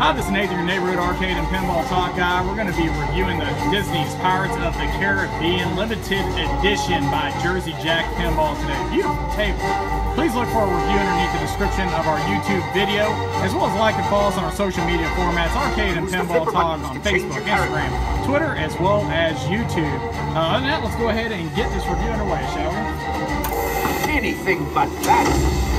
Hi, this is Nathan, your neighborhood arcade and pinball talk guy. We're going to be reviewing the Disney's Pirates of the Caribbean limited edition by Jersey Jack Pinball today. Beautiful table. Please look for a review underneath the description of our YouTube video, as well as like and follow us on our social media formats, Arcade and Pinball Talk on Facebook, Instagram, Twitter, as well as YouTube. Uh, other than that, let's go ahead and get this review underway, shall we? Anything but that.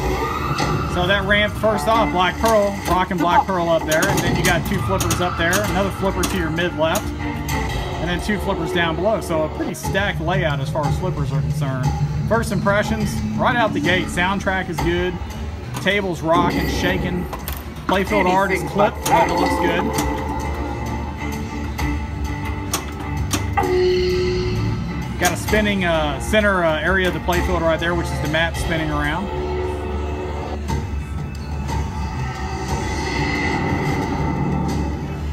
So that ramp, first off, Black Pearl, rocking Black Pearl up there, and then you got two flippers up there, another flipper to your mid left, and then two flippers down below. So a pretty stacked layout as far as flippers are concerned. First impressions, right out the gate, soundtrack is good, tables rocking, shaking, playfield art is clipped, but it looks good. Got a spinning uh, center uh, area of the playfield right there, which is the map spinning around.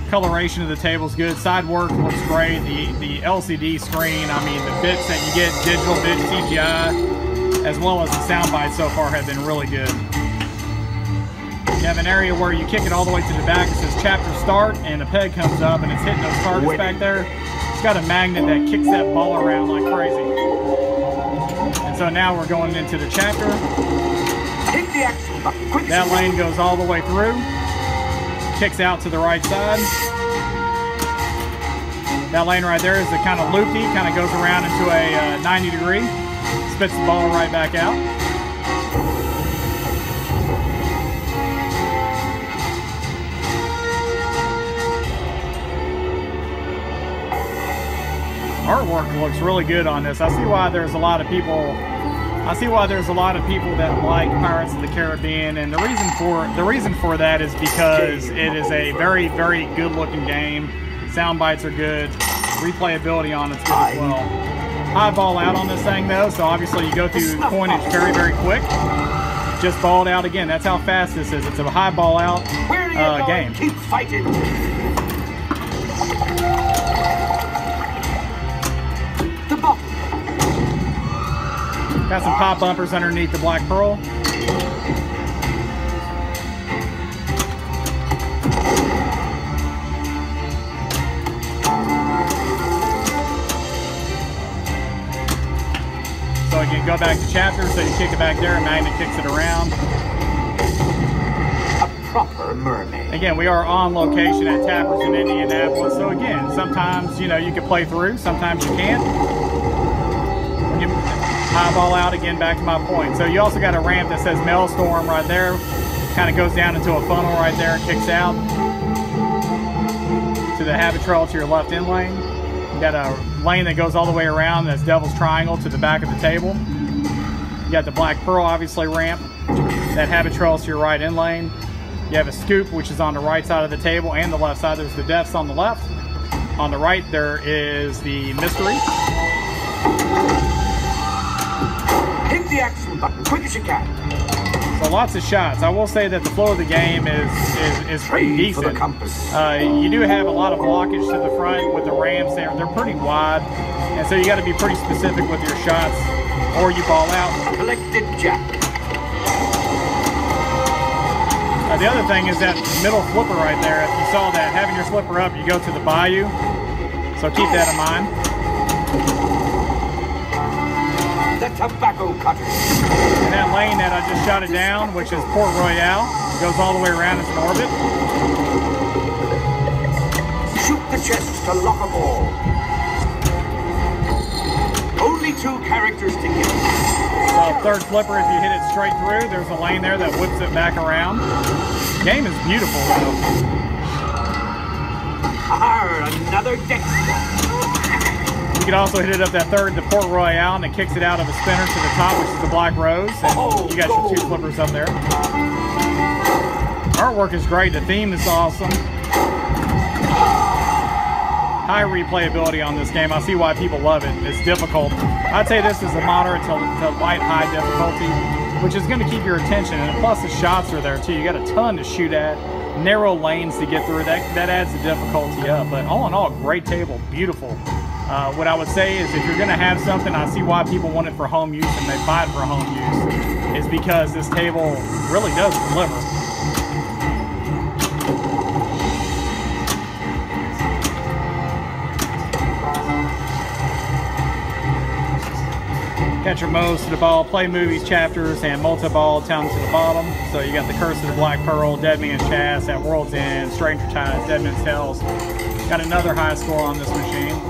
Coloration of the table is good. Side work looks great. The the LCD screen, I mean, the bits that you get, digital bit CGI, as well as the sound bites so far have been really good. You have an area where you kick it all the way to the back. It says chapter start, and a peg comes up, and it's hitting those targets back there. It's got a magnet that kicks that ball around like crazy. And so now we're going into the chapter. That lane goes all the way through kicks out to the right side. That lane right there is a kind of loopy, kind of goes around into a uh, 90 degree, spits the ball right back out. Artwork looks really good on this. I see why there's a lot of people I see why there's a lot of people that like Pirates of the Caribbean, and the reason for the reason for that is because it is a very, very good-looking game. Sound bites are good, replayability on it's good as well. High ball out on this thing though, so obviously you go through coinage very, very quick. Just balled out again. That's how fast this is. It's a high ball out uh, game. Keep fighting. Got some pop bumpers underneath the Black Pearl. So again, go back to chapter, so you kick it back there, and Magnet kicks it around. A proper mermaid. Again, we are on location at Tappers in Indianapolis. So again, sometimes, you know, you can play through, sometimes you can't high ball out again back to my point. So you also got a ramp that says Maelstrom right there. Kind of goes down into a funnel right there and kicks out to the Habitrail to your left in lane. You got a lane that goes all the way around that's Devil's Triangle to the back of the table. You got the Black Pearl obviously ramp. That Habitrail to your right in lane. You have a scoop which is on the right side of the table and the left side. There's the depths on the left. On the right there is the mystery. The action button quick as you can. So lots of shots. I will say that the flow of the game is is, is pretty decent. For the compass. Uh, you do have a lot of blockage to the front with the ramps there. They're pretty wide, and so you got to be pretty specific with your shots, or you ball out. Collected jack. Uh, the other thing is that middle flipper right there. If you saw that, having your flipper up, you go to the bayou. So keep that in mind the tobacco cutter. And that lane that I just shot it down, which is Port Royal, goes all the way around its orbit. Shoot the chest to lock a ball. Only two characters to get. So third flipper, if you hit it straight through, there's a lane there that whips it back around. Game is beautiful though. Ah, another deck can also hit it up that third to Port Royal, and it kicks it out of a spinner to the top, which is the Black Rose. And you got your two flippers up there. Artwork is great. The theme is awesome. High replayability on this game. I see why people love it. It's difficult. I'd say this is a moderate to, to light high difficulty, which is going to keep your attention. And plus the shots are there too. You got a ton to shoot at narrow lanes to get through. That that adds the difficulty up. But all in all, great table, beautiful. Uh, what I would say is if you're going to have something, I see why people want it for home use and they buy it for home use, is because this table really does deliver. Catcher moves to the ball, play movies, chapters, and multi-ball down to the bottom. So you got the Curse of the Black Pearl, Dead Man's Chest, At World's End, Stranger Tides, Dead Man's Tales. Got another high score on this machine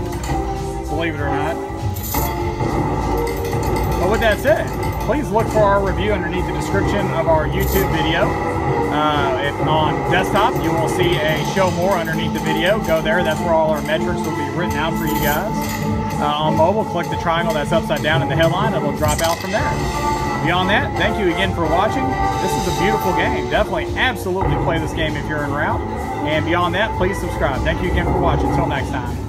believe it or not. But with that said, please look for our review underneath the description of our YouTube video. Uh, if on desktop, you will see a show more underneath the video. Go there. That's where all our metrics will be written out for you guys. Uh, on mobile, click the triangle that's upside down in the headline. It will drop out from there. Beyond that, thank you again for watching. This is a beautiful game. Definitely, absolutely play this game if you're en route. And beyond that, please subscribe. Thank you again for watching. Until next time.